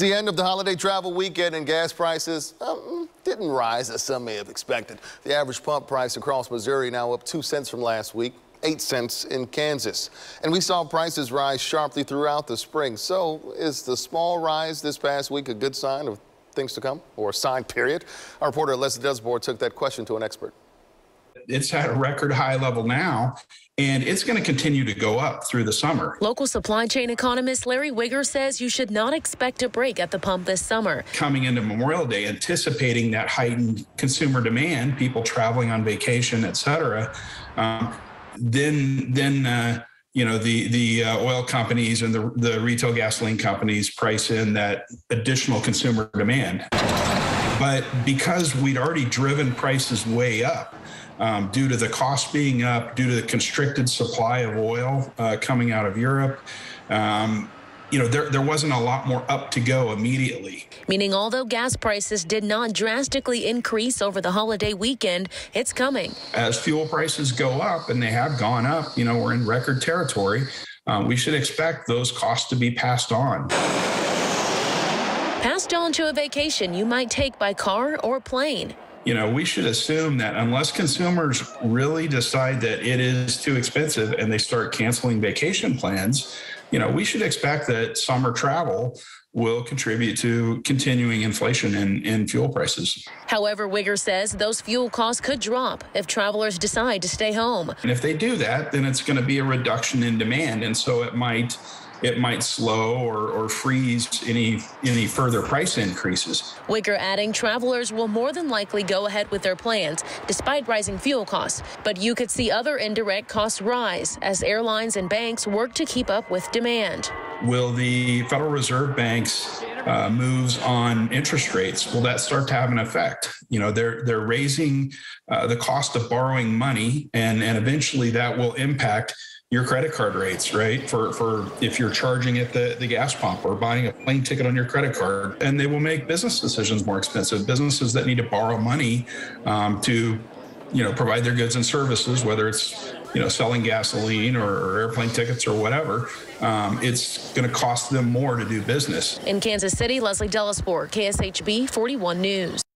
The end of the holiday travel weekend and gas prices um, didn't rise as some may have expected. The average pump price across Missouri now up 2 cents from last week, 8 cents in Kansas. And we saw prices rise sharply throughout the spring. So is the small rise this past week a good sign of things to come or a sign period? Our reporter Leslie DelasBour took that question to an expert. It's at a record high level now, and it's going to continue to go up through the summer. Local supply chain economist Larry Wigger says you should not expect a break at the pump this summer. Coming into Memorial Day, anticipating that heightened consumer demand, people traveling on vacation, et cetera, um, then then uh, you know the the uh, oil companies and the the retail gasoline companies price in that additional consumer demand. But because we'd already driven prices way up, um, due to the cost being up, due to the constricted supply of oil uh, coming out of Europe. Um, you know, there, there wasn't a lot more up to go immediately. Meaning, although gas prices did not drastically increase over the holiday weekend, it's coming. As fuel prices go up, and they have gone up, you know, we're in record territory, um, we should expect those costs to be passed on. Passed on to a vacation you might take by car or plane you know, we should assume that unless consumers really decide that it is too expensive and they start canceling vacation plans, you know, we should expect that summer travel will contribute to continuing inflation in, in fuel prices. However, Wigger says those fuel costs could drop if travelers decide to stay home. And if they do that, then it's going to be a reduction in demand. And so it might it might slow or, or freeze any any further price increases. Wigger adding travelers will more than likely go ahead with their plans despite rising fuel costs. But you could see other indirect costs rise as airlines and banks work to keep up with demand. Will the Federal Reserve Bank's uh, moves on interest rates will that start to have an effect? You know, they're they're raising uh, the cost of borrowing money, and and eventually that will impact your credit card rates, right? For for if you're charging at the, the gas pump or buying a plane ticket on your credit card, and they will make business decisions more expensive. Businesses that need to borrow money um, to, you know, provide their goods and services, whether it's you know selling gasoline or, or airplane tickets or whatever, um, it's going to cost them more to do business. In Kansas City, Leslie DelasBour, KSHB 41 News.